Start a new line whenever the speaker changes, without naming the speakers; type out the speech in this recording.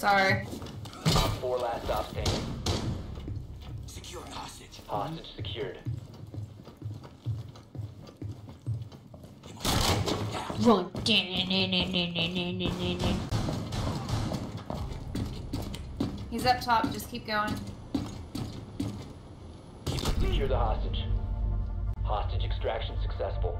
Sorry.
Top Four last stop standing.
Secure hostage.
Hostage secured.
Run. He's up top. Just keep going.
Secure the hostage. Hostage extraction successful.